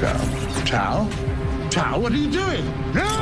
Chow. Chow? Chow, what are you doing? No!